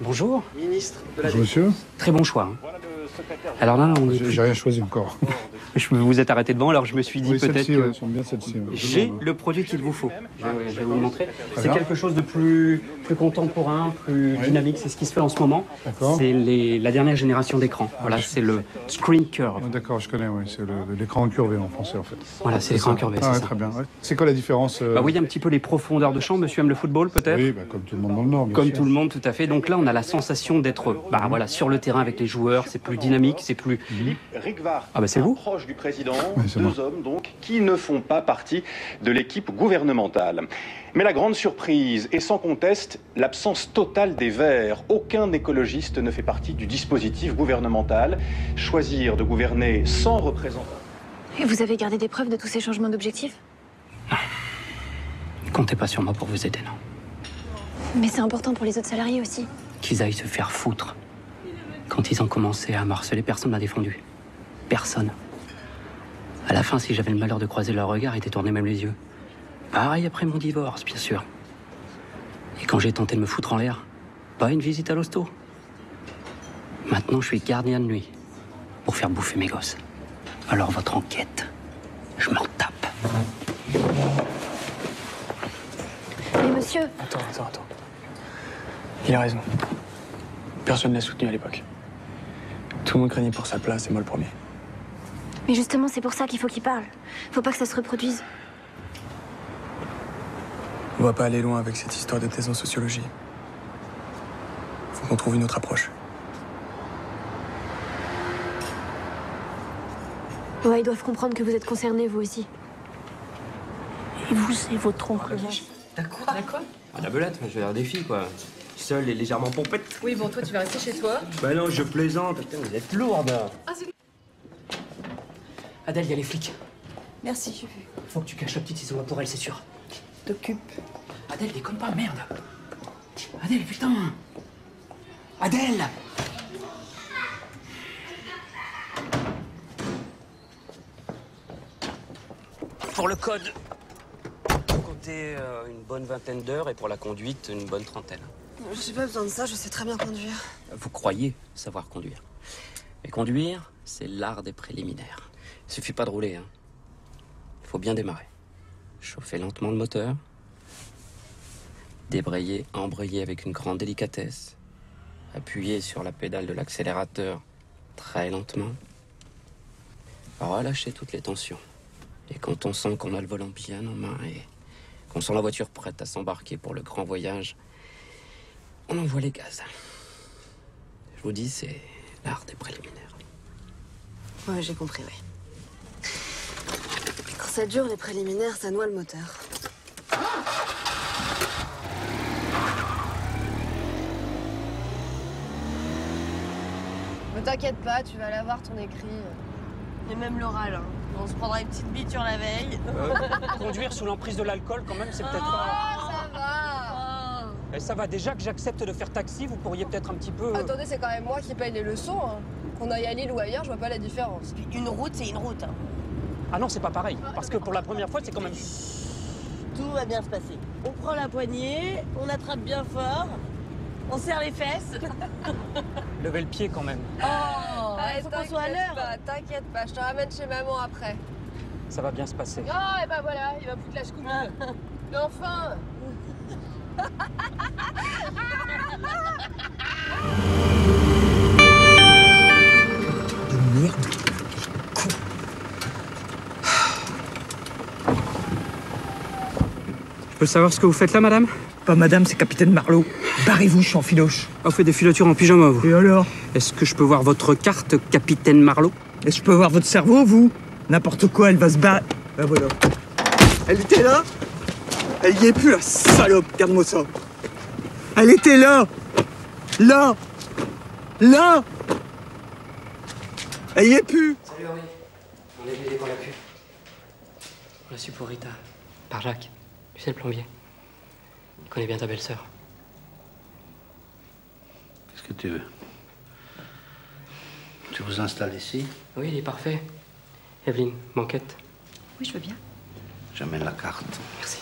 Bonjour. Ministre de la Bonjour monsieur, Très bon choix. hein. Alors là, on est j'ai rien choisi encore. je vous êtes arrêté devant, alors je me suis dit Oui, peut-être que ouais, j'ai le produit qu'il vous faut. Je vais, je vais vous le montrer. C'est quelque chose de plus, plus contemporain, plus Oui. dynamique. C'est ce qui se fait en ce moment. D'accord. C'est la dernière génération d'écran. Voilà, c'est le screen curve. Ah, D'accord, je connais, oui, c'est l'écran incurvé en français en fait. Voilà, c'est l'écran curvé, Ah, ouais, très bien. ouais. C'est quoi la différence euh, Bah, vous voyez un petit peu les profondeurs de champ. Monsieur aime le football, peut-être Oui, bah, comme tout le monde dans le Nord. Comme sûr. tout le monde, tout à fait. Donc là, on a la sensation d'être bah, voilà, sur le terrain avec les joueurs. C'est plus dynamique, c'est plus. Philippe Ah bah, c'est vous proche du président, Oui, deux moi. hommes donc qui ne font pas partie de l'équipe gouvernementale. Mais la grande surprise est sans conteste l'absence totale des Verts. Aucun écologiste ne fait partie du dispositif gouvernemental. Choisir de gouverner sans représentant. Et vous avez gardé des preuves de tous ces changements d'objectifs? Comptez pas sur moi pour vous aider, non. Mais c'est important pour les autres salariés aussi. Qu'ils aillent se faire foutre. Quand ils ont commencé à marceler, personne m'a défendu. Personne. À la fin, si j'avais le malheur de croiser leur regard, ils détournaient même les yeux. Pareil après mon divorce, bien sûr. Et quand j'ai tenté de me foutre en l'air, pas une visite à l'hosto. Maintenant, je suis gardien de nuit pour faire bouffer mes gosses. Alors votre enquête, je m'en tape. Mais monsieur, Attends, attends, attends. Il a raison. Personne ne l'a soutenu à l'époque. Tout le monde craignait pour sa place, et moi le premier. mais justement, c'est pour ça qu'il faut qu'il parle. Faut pas que ça se reproduise. On va pas aller loin avec cette histoire de thèse en sociologie. Faut qu'on trouve une autre approche. Ouais, ils doivent comprendre que vous êtes concernés, vous aussi. Et vous, c'est votre oncle. D'accord. Ah, la belette, je vais des filles, quoi. Seule et légèrement pompette. Oui, bon, toi, tu vas rester chez toi. Bah non, je plaisante. Putain, vous êtes lourde. Adèle, il y a les flics. Merci, j'ai vu. Faut que tu caches la petite isolant pour elle, c'est sûr. T'occupe. Adèle, déconne pas, merde. Adèle, putain. Adèle Pour le code, faut compter euh, une bonne vingtaine d'heures et pour la conduite, une bonne trentaine. J'ai pas besoin de ça, je sais très bien conduire. Vous croyez savoir conduire. Mais conduire, c'est l'art des préliminaires. Il suffit pas de rouler, hein. Il faut bien démarrer. Chauffer lentement le moteur. Débrayer, embrayer avec une grande délicatesse. Appuyer sur la pédale de l'accélérateur très lentement. Relâcher toutes les tensions. Et quand on sent qu'on a le volant bien en main et qu'on sent la voiture prête à s'embarquer pour le grand voyage, on envoie les gaz. Je vous dis, c'est l'art des préliminaires. Ouais, j'ai compris, oui. Quand ça dure, les préliminaires, ça noie le moteur. Ne t'inquiète pas, tu vas l'avoir ton écrit. Et même l'oral. hein. On se prendra une petite bite sur la veille. Conduire sous l'emprise de l'alcool, quand même, c'est peut-être pas. Ah, ça va Et ça va déjà que j'accepte de faire taxi, vous pourriez peut-être un petit peu. Attendez, c'est quand même moi qui paye les leçons. hein. Qu'on aille à Lille ou ailleurs, je vois pas la différence. Une route, c'est une route. hein. Ah non, c'est pas pareil. Parce que pour la première fois, c'est quand même. Tout va bien se passer. On prend la poignée, on attrape bien fort, on serre les fesses. Lever le pied quand même. Oh, il faut qu'on soit à l'heure. T'inquiète pas, je te ramène chez maman après. Ça va bien se passer. Ah, et ben voilà, il va foutre la scoupe. Mais enfin Je peux savoir ce que vous faites là, madame? Pas madame, c'est capitaine Marlowe. Barrez-vous, je suis en filoche. Ah, Vous faites des filatures en pyjama, vous Et alors? Est-ce que je peux voir votre carte, capitaine Marlowe? Est-ce que je peux voir votre cerveau, vous? N'importe quoi, elle va se barrer. Ben voilà. Elle était là? Elle y est plus, la salope. Regarde-moi ça. Elle était là Là Là Elle y est plus Salut Henri. On est venu qu'on l'a pu. On l'a su pour Rita. Par Jacques. Tu sais le plombier. Il connaît bien ta belle-sœur. Qu'est-ce que tu veux? Tu vous installes ici? Oui, il est parfait. Evelyne, banquette. Oui, je veux bien. J'amène la carte. Merci.